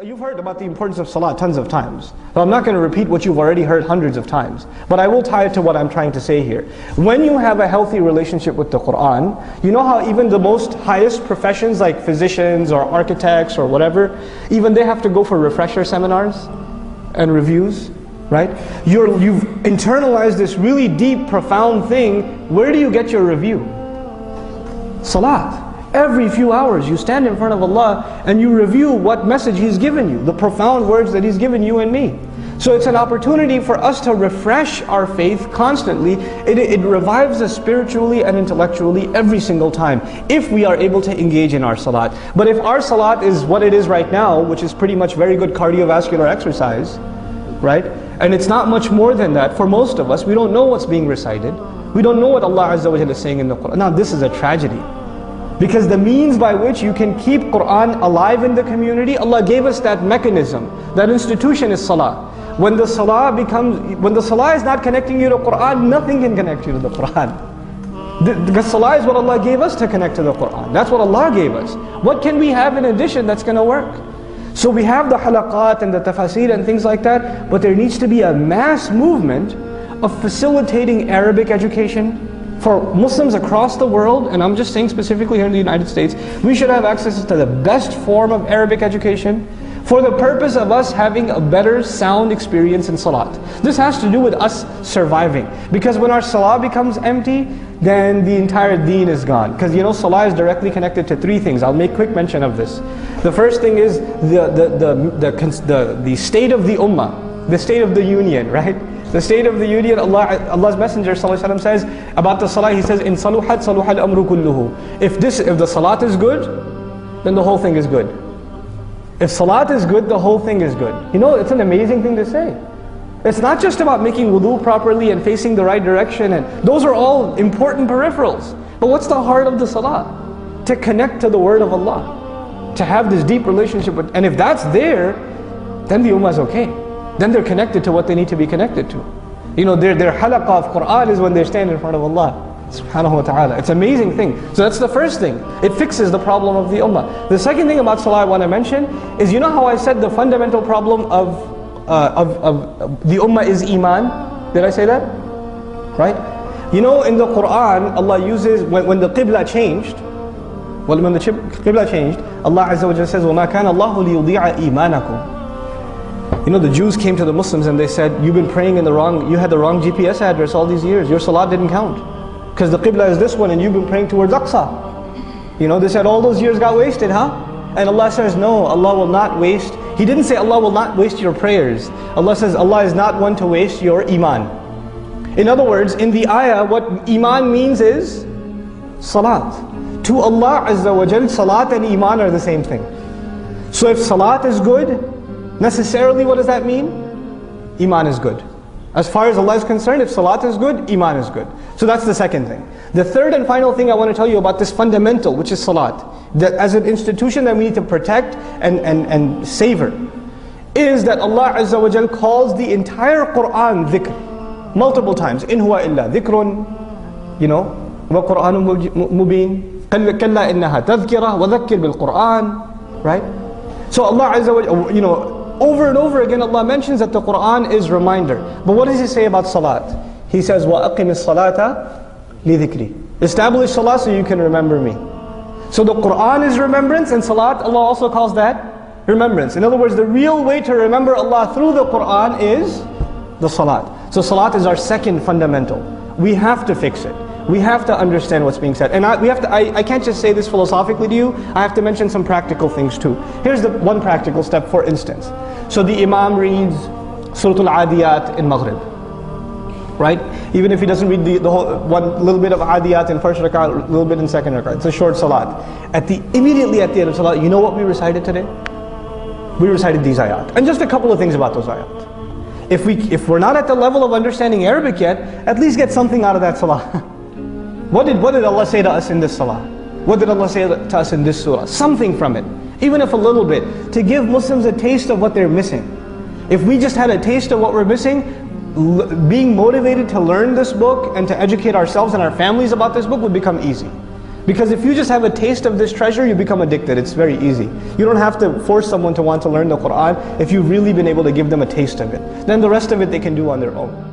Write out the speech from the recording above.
You've heard about the importance of salah tons of times. So I'm not going to repeat what you've already heard hundreds of times. But I will tie it to what I'm trying to say here. When you have a healthy relationship with the Quran, you know how even the most highest professions like physicians or architects or whatever, even they have to go for refresher seminars and reviews, right? You're, you've internalized this really deep, profound thing. Where do you get your review? Salat. Every few hours you stand in front of Allah and you review what message He's given you, the profound words that He's given you and me. So it's an opportunity for us to refresh our faith constantly. It, it revives us spiritually and intellectually every single time if we are able to engage in our salat. But if our salat is what it is right now, which is pretty much very good cardiovascular exercise, right? And it's not much more than that for most of us. We don't know what's being recited. We don't know what Allah Azza wa is saying in the Quran. Now this is a tragedy. Because the means by which you can keep Quran alive in the community, Allah gave us that mechanism. That institution is salah. When the salah becomes, when the salah is not connecting you to Quran, nothing can connect you to the Quran. Because salah is what Allah gave us to connect to the Quran. That's what Allah gave us. What can we have in addition that's going to work? So we have the halaqat and the tafsir and things like that, but there needs to be a mass movement of facilitating Arabic education, for Muslims across the world, and I'm just saying specifically here in the United States, we should have access to the best form of Arabic education for the purpose of us having a better sound experience in salat. This has to do with us surviving. Because when our salah becomes empty, then the entire deen is gone. Because you know, salah is directly connected to three things. I'll make quick mention of this. The first thing is the, the, the, the, the, the state of the ummah, the state of the union, right? The state of the union, Allah, Allah's Messenger ﷺ says about the salah, he says, In saluhat saluhat amru kulluhu. If this, if the salat is good, then the whole thing is good. If salat is good, the whole thing is good. You know, it's an amazing thing to say. It's not just about making wudu properly and facing the right direction, and those are all important peripherals. But what's the heart of the salah? To connect to the word of Allah. To have this deep relationship with, and if that's there, then the ummah is okay then they're connected to what they need to be connected to. You know, their, their halaqah of Quran is when they stand in front of Allah. Subhanahu wa ta'ala. It's an amazing thing. So that's the first thing. It fixes the problem of the ummah. The second thing about salah I want to mention is you know how I said the fundamental problem of, uh, of, of the ummah is iman? Did I say that? Right? You know in the Quran, Allah uses, when, when the qibla changed, well, when the qibla changed, Allah Azza wa says, وَمَا كَانَ اللَّهُ لِيُضِيعَ إِيمَانَكُمْ you know, the Jews came to the Muslims and they said, you've been praying in the wrong, you had the wrong GPS address all these years. Your salat didn't count. Because the Qibla is this one and you've been praying towards Aqsa. You know, they said all those years got wasted, huh? And Allah says, no, Allah will not waste. He didn't say Allah will not waste your prayers. Allah says Allah is not one to waste your iman. In other words, in the ayah, what iman means is salat. To Allah Azza wa Jal, salat and iman are the same thing. So if salat is good, Necessarily, what does that mean? Iman is good. As far as Allah is concerned, if salat is good, iman is good. So that's the second thing. The third and final thing I want to tell you about this fundamental, which is salat, that as an institution that we need to protect and, and, and savor, is that Allah Azza wa Jal calls the entire Quran dhikr, multiple times. In huwa illa dhikrun, you know, wa Quranun mubin, kalla innaha tadhkira, wa dhakkir bil Quran, right? So Allah Azza wa Jal, you know, over and over again, Allah mentions that the Quran is reminder. But what does He say about salat? He says, وَأَقِمِ الصَّلَاةَ لِذِكْرِ Establish salat so you can remember me. So the Quran is remembrance and salat, Allah also calls that remembrance. In other words, the real way to remember Allah through the Quran is the salat. So salat is our second fundamental. We have to fix it. We have to understand what's being said. And I, we have to, I, I can't just say this philosophically to you, I have to mention some practical things too. Here's the one practical step, for instance. So the Imam reads Surah Al-Adiyat in Maghrib. Right? Even if he doesn't read the, the whole, one little bit of Adiyat in first rak'ah, a little bit in second rak'ah. It's a short salat. At the, immediately at the end of salat, you know what we recited today? We recited these ayat. And just a couple of things about those ayat. If, we, if we're not at the level of understanding Arabic yet, at least get something out of that salah. What did, what did Allah say to us in this salah? What did Allah say to us in this surah? Something from it, even if a little bit, to give Muslims a taste of what they're missing. If we just had a taste of what we're missing, being motivated to learn this book and to educate ourselves and our families about this book would become easy. Because if you just have a taste of this treasure, you become addicted. It's very easy. You don't have to force someone to want to learn the Quran if you've really been able to give them a taste of it. Then the rest of it they can do on their own.